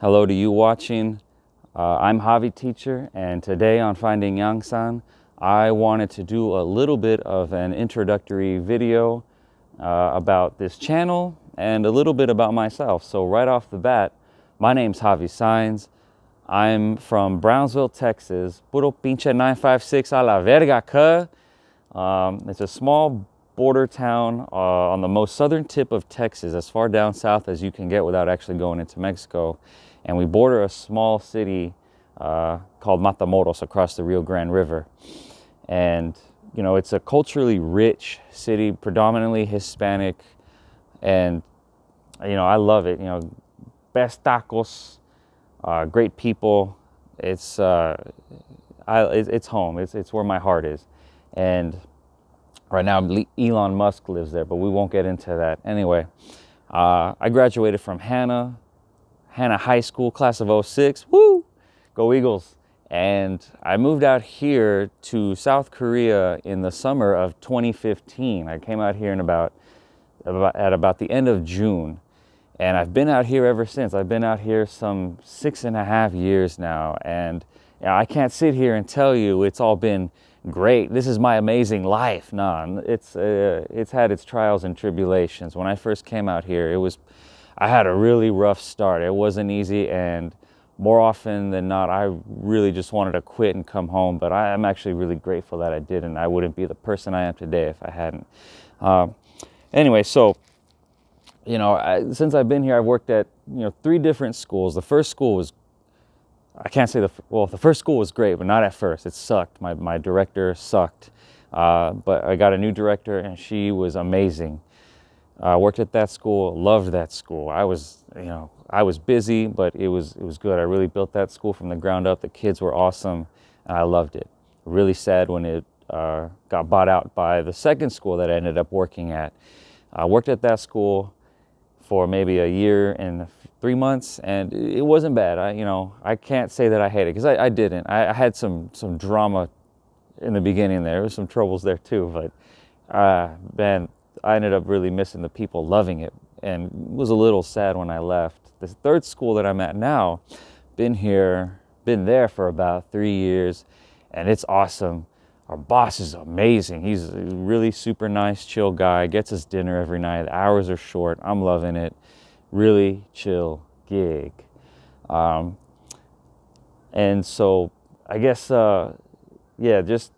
Hello to you watching. Uh, I'm Javi Teacher, and today on Finding Yangsan, I wanted to do a little bit of an introductory video uh, about this channel and a little bit about myself. So right off the bat, my name's Javi Signs. I'm from Brownsville, Texas. Puro pinche 956 a la verga, cuh. Um, it's a small border town uh, on the most southern tip of Texas, as far down south as you can get without actually going into Mexico. And we border a small city uh, called Matamoros across the Rio Grande River. And, you know, it's a culturally rich city, predominantly Hispanic. And, you know, I love it. You know, best tacos, uh, great people. It's, uh, I, it's home. It's, it's where my heart is. And Right now, Elon Musk lives there, but we won't get into that. Anyway, uh, I graduated from Hanna, Hanna High School, class of 06. Woo! Go Eagles. And I moved out here to South Korea in the summer of 2015. I came out here in about, about at about the end of June. And I've been out here ever since. I've been out here some six and a half years now. And you know, I can't sit here and tell you it's all been great, this is my amazing life. No, it's, uh, it's had its trials and tribulations. When I first came out here, it was, I had a really rough start. It wasn't easy and more often than not, I really just wanted to quit and come home, but I am actually really grateful that I did and I wouldn't be the person I am today if I hadn't. Uh, anyway, so, you know, I, since I've been here, I've worked at, you know, three different schools. The first school was I can't say the, well, the first school was great, but not at first. It sucked. My, my director sucked. Uh, but I got a new director and she was amazing. I worked at that school, loved that school. I was, you know, I was busy, but it was, it was good. I really built that school from the ground up. The kids were awesome and I loved it. Really sad when it uh, got bought out by the second school that I ended up working at. I worked at that school for maybe a year and three months, and it wasn't bad. I, you know, I can't say that I hate it because I, I, didn't. I, I, had some some drama in the beginning. There, there was some troubles there too, but uh, man, I ended up really missing the people, loving it, and was a little sad when I left. The third school that I'm at now, been here, been there for about three years, and it's awesome. Our boss is amazing. He's a really super nice, chill guy. Gets us dinner every night. The hours are short. I'm loving it. Really chill gig. Um, and so I guess, uh, yeah, just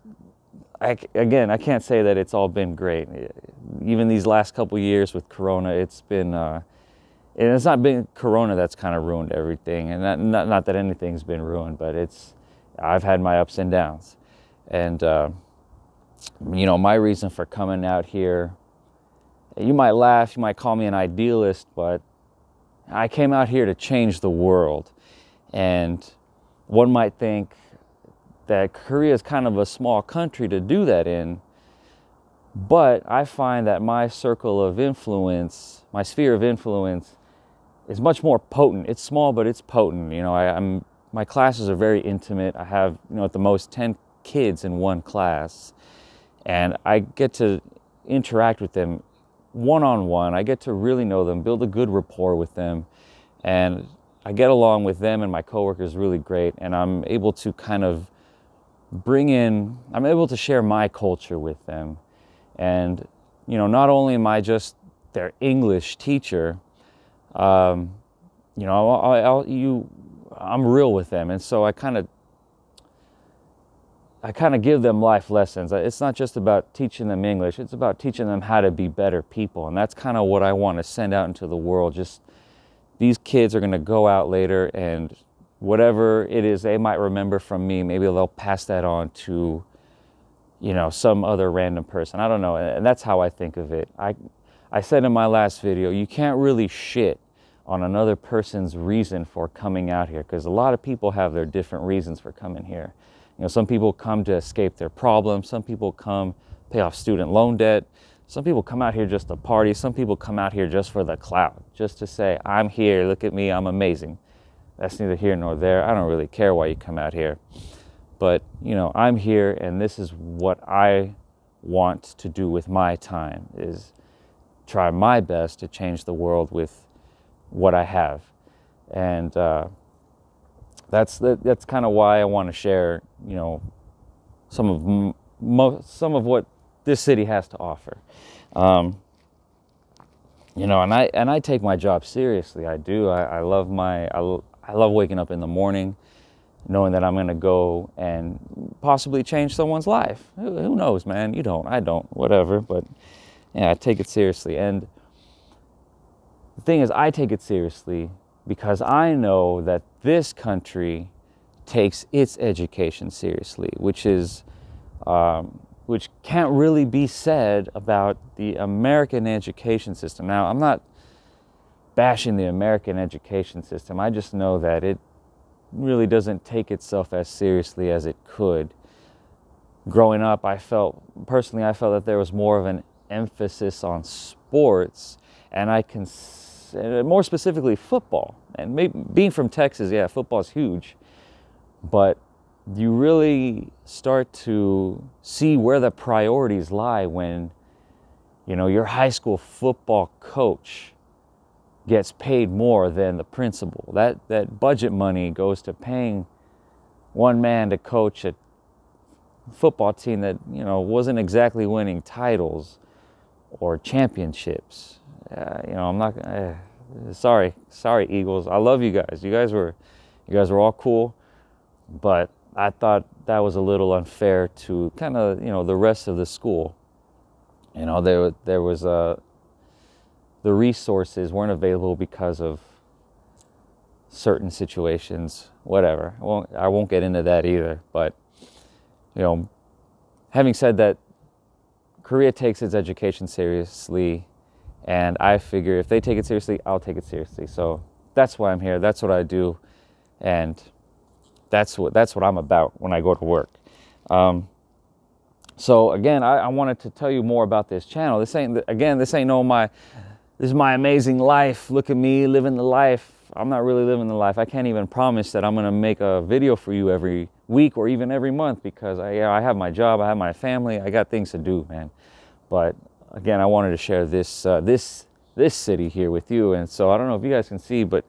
I, again, I can't say that it's all been great. Even these last couple years with Corona, it's been, uh, and it's not been Corona that's kind of ruined everything. And not, not, not, that anything's been ruined, but it's, I've had my ups and downs. And, uh, you know, my reason for coming out here, you might laugh, you might call me an idealist, but I came out here to change the world. And one might think that Korea is kind of a small country to do that in. But I find that my circle of influence, my sphere of influence, is much more potent. It's small, but it's potent. You know, I, am my classes are very intimate. I have, you know, at the most 10 kids in one class. And I get to interact with them one on one. I get to really know them, build a good rapport with them. And I get along with them and my coworkers really great. And I'm able to kind of bring in, I'm able to share my culture with them. And, you know, not only am I just their English teacher, um, you know, I'll, I'll, you, I'm real with them. And so I kind of I kind of give them life lessons. It's not just about teaching them English, it's about teaching them how to be better people. And that's kind of what I want to send out into the world. Just these kids are going to go out later and whatever it is they might remember from me, maybe they'll pass that on to, you know, some other random person. I don't know. And that's how I think of it. I, I said in my last video, you can't really shit on another person's reason for coming out here because a lot of people have their different reasons for coming here. You know, some people come to escape their problems. Some people come pay off student loan debt. Some people come out here just to party. Some people come out here just for the clout, just to say, I'm here, look at me, I'm amazing. That's neither here nor there. I don't really care why you come out here. But, you know, I'm here and this is what I want to do with my time is try my best to change the world with what I have. and uh, that's that, that's kind of why I want to share, you know, some of some of what this city has to offer. Um, you know, and I and I take my job seriously. I do. I, I love my I, I love waking up in the morning, knowing that I'm going to go and possibly change someone's life. Who, knows, man? You don't. I don't. Whatever. But yeah, I take it seriously. And the thing is, I take it seriously because I know that this country takes its education seriously, which is, um, which can't really be said about the American education system. Now, I'm not bashing the American education system. I just know that it really doesn't take itself as seriously as it could. Growing up, I felt, personally, I felt that there was more of an emphasis on sports, and I can more specifically football. And maybe, being from Texas, yeah, football is huge, but you really start to see where the priorities lie when you know your high school football coach gets paid more than the principal. That that budget money goes to paying one man to coach a football team that you know wasn't exactly winning titles or championships. Uh, you know, I'm not. Uh, sorry, sorry, Eagles. I love you guys. You guys were, you guys were all cool, but I thought that was a little unfair to kind of you know the rest of the school. You know, there there was a the resources weren't available because of certain situations. Whatever. I won't, I won't get into that either. But you know, having said that, Korea takes its education seriously and I figure if they take it seriously, I'll take it seriously. So that's why I'm here. That's what I do. And that's what, that's what I'm about when I go to work. Um, so again, I, I, wanted to tell you more about this channel. This ain't, again, this ain't no my, this is my amazing life. Look at me living the life. I'm not really living the life. I can't even promise that I'm going to make a video for you every week or even every month because I, I have my job, I have my family, I got things to do, man. But again, I wanted to share this uh, this this city here with you. And so I don't know if you guys can see, but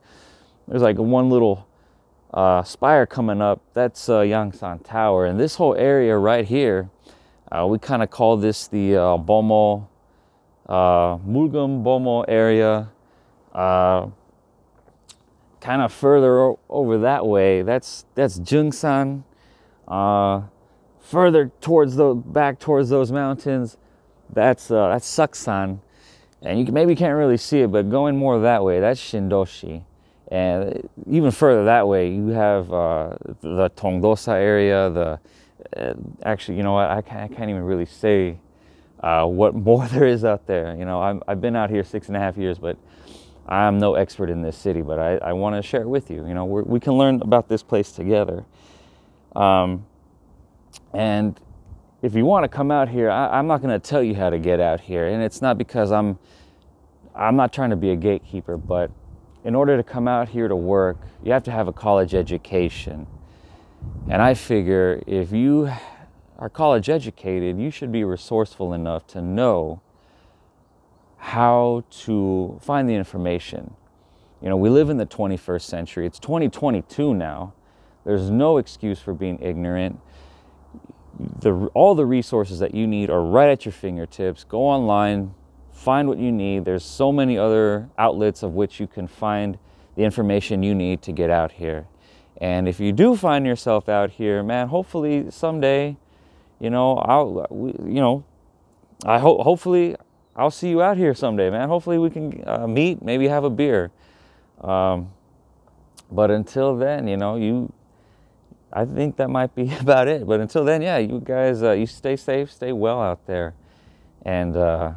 there's like one little uh, spire coming up. That's uh, Yangsan Tower, and this whole area right here, uh, we kind of call this the uh, Bomo uh, Mulgum Bomo area. Uh, kind of further over that way, that's that's Jungsan. Uh, further towards the back towards those mountains, that's uh, that's Suksan, and you maybe can't really see it, but going more that way, that's Shindoshi, and even further that way, you have uh, the Tongdosa area. The uh, actually, you know what? I can't, I can't even really say uh, what more there is out there. You know, i have been out here six and a half years, but I'm no expert in this city. But I, I want to share it with you. You know, we can learn about this place together. Um, and if you want to come out here, I, am not going to tell you how to get out here, and it's not because I'm I'm not trying to be a gatekeeper, but in order to come out here to work, you have to have a college education. And I figure if you are college educated, you should be resourceful enough to know how to find the information. You know, we live in the 21st century. It's 2022 now. There's no excuse for being ignorant the, all the resources that you need are right at your fingertips. Go online, find what you need. There's so many other outlets of which you can find the information you need to get out here. And if you do find yourself out here, man, hopefully someday, you know, I'll, you know, I hope, hopefully I'll see you out here someday, man. Hopefully we can uh, meet, maybe have a beer. Um, but until then, you know, you I think that might be about it. But until then, yeah, you guys, uh, you stay safe, stay well out there. And uh,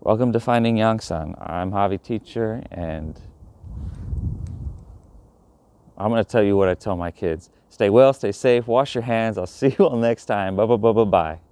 welcome to Finding Yangsan. I'm Javi Teacher, and I'm going to tell you what I tell my kids. Stay well, stay safe, wash your hands. I'll see you all next time. Bye, bye, bye, bye, bye.